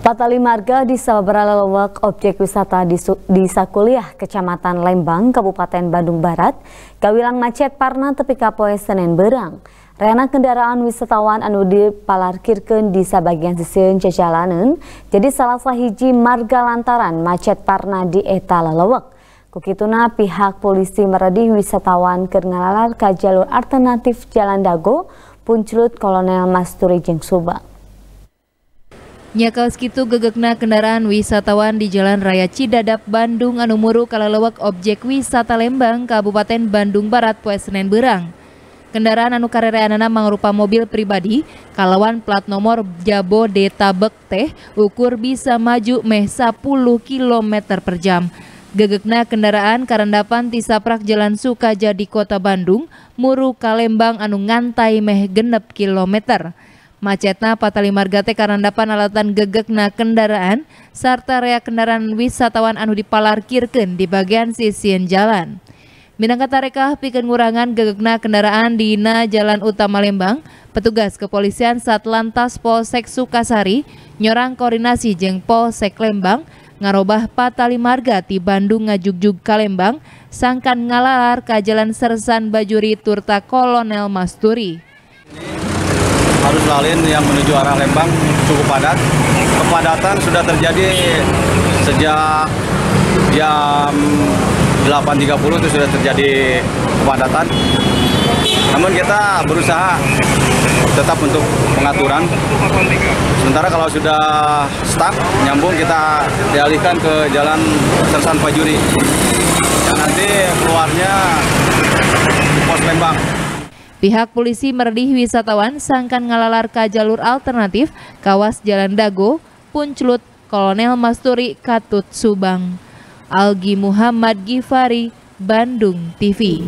Patali Marga di Sababara Lelewek objek wisata di, di Sakuliah, Kecamatan Lembang, Kabupaten Bandung Barat, kawilang macet parna tepi kapoe Senin Berang. Rena kendaraan wisatawan anu dipalarkirkan di sabagian sisi jalanan, jadi salah sahiji marga lantaran macet parna di eta. Kukituna pihak polisi meredih wisatawan ke ngalalar ke jalur alternatif Jalan Dago, Punculut Kolonel Masturi Jeng Subang. Nyakaos kitu gegekna kendaraan wisatawan di Jalan Raya Cidadap, Bandung anu muru kalalewak objek wisata Lembang, Kabupaten Bandung Barat poe Senin Berang. Kendaraan anu karereanana mangrupa mobil pribadi, kalawan plat nomor Jabodetabek teh ukur bisa maju meh 10 km per jam. Gegekna kendaraan karendapan tisaprak Jalan Sukajadi Kota Bandung, muru Kalembang anu ngantai meh genep kilometer. Macetna patali marga teh karandapan alatan gegekna kendaraan serta rea kendaraan wisatawan anu dipalarkirkeun di bagian sisian jalan. Minangka tarekah pikeun ngurangan gegekna kendaraan dina jalan utama Lembang, petugas kepolisian Satlantas Polsek Sukasari nyorang koordinasi jeung Polsek Lembang ngarobah patali marga di Bandung ngajugjug ka Lembang sangkan ngalalar ka jalan Sersan Bajuri Turta Kolonel Masturi arus lalin yang menuju arah Lembang cukup padat. Kepadatan sudah terjadi sejak jam 8.30 itu sudah terjadi kepadatan. Namun kita berusaha tetap untuk pengaturan. Sementara kalau sudah stuck, nyambung kita dialihkan ke jalan Sersan Pajuri. Nanti keluarnya. Pihak polisi meredih wisatawan sangkan ngalalar ke jalur alternatif kawas Jalan Dago, Puncelut, Kolonel Masturi, Katut, Subang. Algi Muhammad Gifari, Bandung TV.